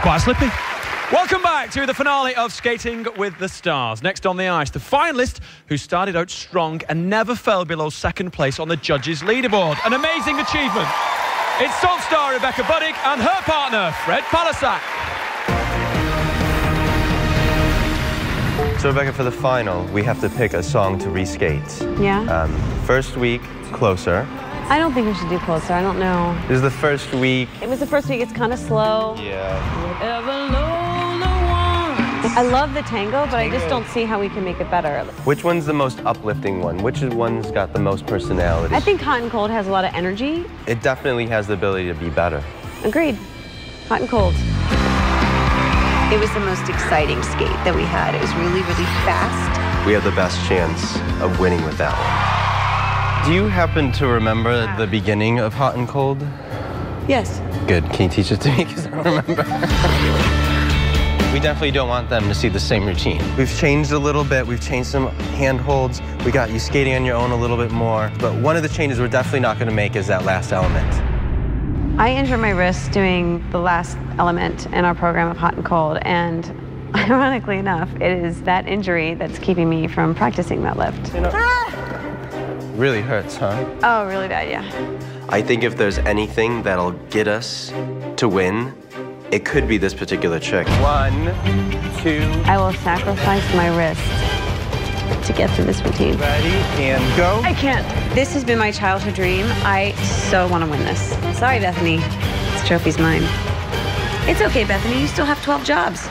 It's quite slippy. Welcome back to the finale of Skating with the Stars. Next on the ice, the finalist who started out strong and never fell below second place on the judges' leaderboard. An amazing achievement. It's Salt star Rebecca Budig and her partner, Fred Palascak. So, Rebecca, for the final, we have to pick a song to reskate. Yeah? Um, first week, Closer. I don't think we should do closer. I don't know. This is the first week. It was the first week. It's kind of slow. Yeah. I love the tango, but I just don't see how we can make it better. Which one's the most uplifting one? Which one's got the most personality? I think Hot and Cold has a lot of energy. it definitely has the ability to be better. Agreed. Hot and Cold. It was the most exciting skate that we had. It was really, really fast. We have the best chance of winning with that one. Do you happen to remember the beginning of Hot and Cold? Yes. Good. Can you teach it to me? Because I don't remember. we definitely don't want them to see the same routine. We've changed a little bit. We've changed some handholds. We got you skating on your own a little bit more. But one of the changes we're definitely not going to make is that last element. I injured my wrist doing the last element in our program of Hot and Cold, and ironically enough, it is that injury that's keeping me from practicing that lift. Ah! Really hurts, huh? Oh, really bad, yeah. I think if there's anything that'll get us to win, it could be this particular trick. One, two, I will sacrifice my wrist to get through this routine. ready, and go. I can't. This has been my childhood dream. I so want to win this. Sorry, Bethany. This trophy's mine. It's okay, Bethany. You still have 12 jobs.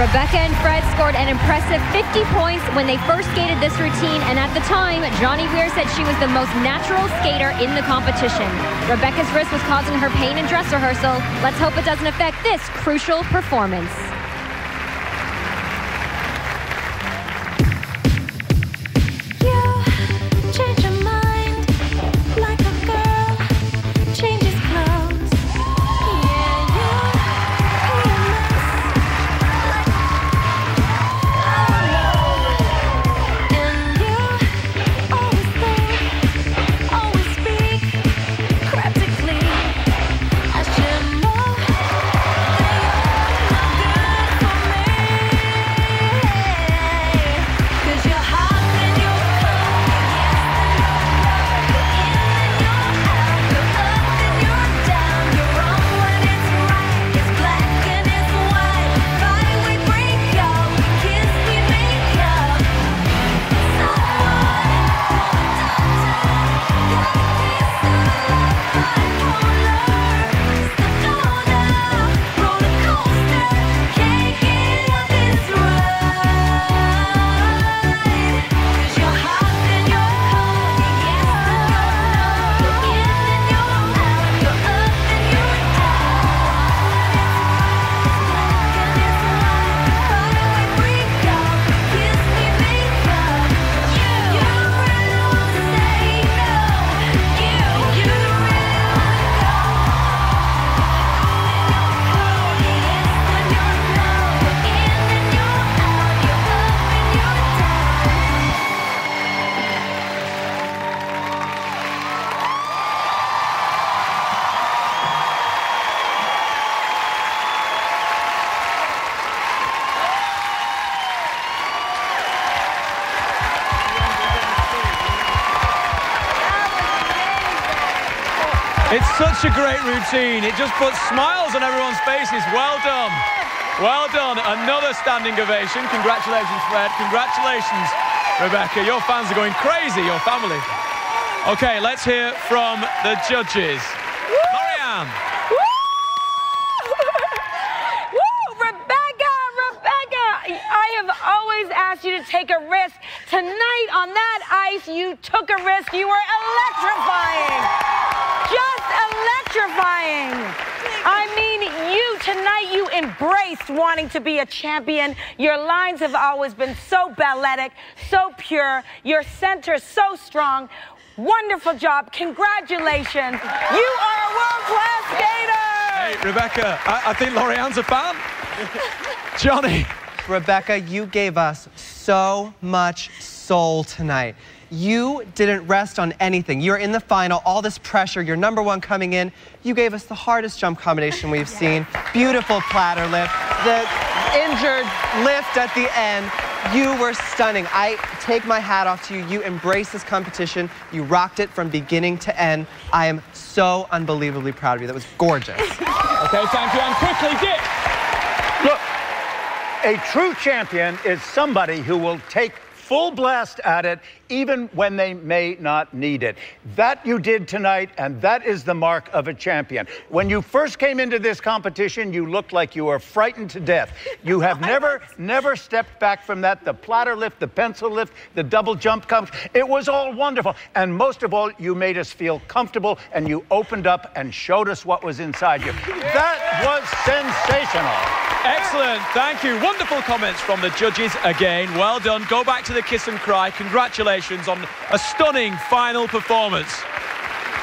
Rebecca and Fred scored an impressive 50 points when they first skated this routine, and at the time, Johnny Weir said she was the most natural skater in the competition. Rebecca's wrist was causing her pain in dress rehearsal. Let's hope it doesn't affect this crucial performance. It's such a great routine. It just puts smiles on everyone's faces. Well done. Well done. Another standing ovation. Congratulations, Fred. Congratulations, Rebecca. Your fans are going crazy, your family. Okay, let's hear from the judges. Marianne. Woo! Rebecca, Rebecca, I have always asked you to take a risk. Tonight on that ice, you took a risk. You were electrifying. Just electrifying. I mean, you tonight, you embraced wanting to be a champion. Your lines have always been so balletic, so pure. Your center so strong. Wonderful job. Congratulations. You are a world-class skater. Hey, Rebecca, I, I think Laurieann's a fan. Johnny, Rebecca, you gave us so much soul tonight. You didn't rest on anything. You're in the final, all this pressure, you're number one coming in. You gave us the hardest jump combination we've seen. Beautiful platter lift. The injured lift at the end. You were stunning. I take my hat off to you. You embraced this competition. You rocked it from beginning to end. I am so unbelievably proud of you. That was gorgeous. Okay, thank you. And quickly, Dick. Look, a true champion is somebody who will take full blast at it even when they may not need it. That you did tonight, and that is the mark of a champion. When you first came into this competition, you looked like you were frightened to death. You have never, never stepped back from that. The platter lift, the pencil lift, the double jump comes. It was all wonderful. And most of all, you made us feel comfortable and you opened up and showed us what was inside you. That was sensational. Excellent. Thank you. Wonderful comments from the judges again. Well done. Go back to the kiss and cry. Congratulations on a stunning final performance.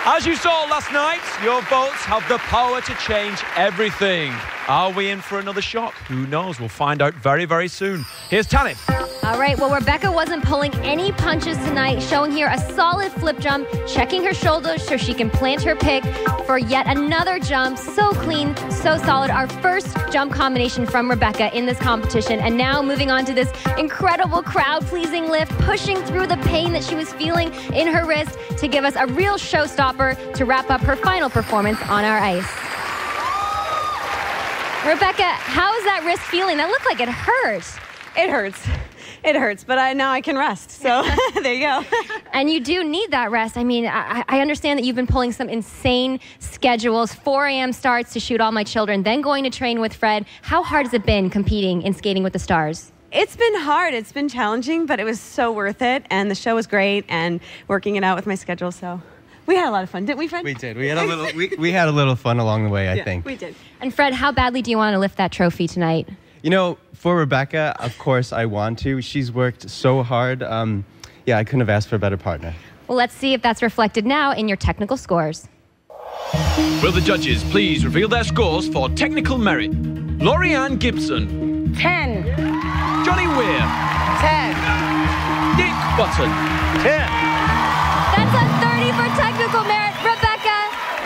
As you saw last night, your votes have the power to change everything. Are we in for another shock? Who knows? We'll find out very, very soon. Here's Tanith. All right, well, Rebecca wasn't pulling any punches tonight, showing here a solid flip jump, checking her shoulders so she can plant her pick for yet another jump. So clean, so solid. Our first jump combination from Rebecca in this competition. And now moving on to this incredible crowd pleasing lift, pushing through the pain that she was feeling in her wrist to give us a real showstopper to wrap up her final performance on our ice. Rebecca, how is that wrist feeling? That looked like it hurt. It hurts. It hurts, but I, now I can rest. So there you go. And you do need that rest. I mean, I, I, understand that you've been pulling some insane schedules 4 a.m. starts to shoot all my children, then going to train with Fred. How hard has it been competing in Skating with the Stars? It's been hard. It's been challenging, but it was so worth it. And the show was great and working it out with my schedule. So we had a lot of fun, didn't we, Fred? We did. We had a little. we, we had a little fun along the way. I yeah, think we did. And Fred, how badly do you want to lift that trophy tonight? You know, for Rebecca, of course, I want to. She's worked so hard. Um, yeah, I couldn't have asked for a better partner. Well, let's see if that's reflected now in your technical scores. Will the judges please reveal their scores for technical merit? Laurieann Gibson. 10. Johnny Weir. 10. Dick Button. 10. That's a 30 for technical merit. Rebecca,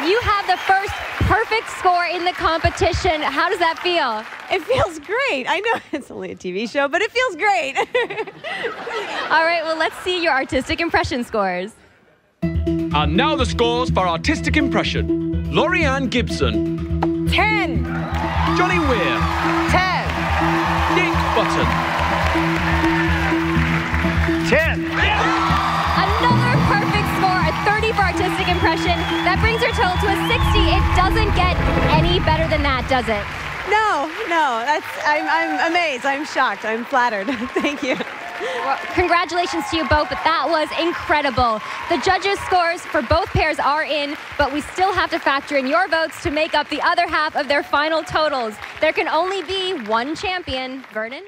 you have the first perfect score in the competition. How does that feel? It feels great. I know it's only a TV show, but it feels great. All right, well, let's see your artistic impression scores. And now the scores for artistic impression. Laurieann Gibson. 10. Johnny Weir. 10. Dick Button. Artistic impression. That brings her total to a 60. It doesn't get any better than that, does it? no, no. That's I'm, I'm amazed. I'm shocked. I'm flattered. Thank you. Well, congratulations to you both, but that was incredible. The judges' scores for both pairs are in, but we still have to factor in your votes to make up the other half of their final totals. There can only be one champion. Vernon?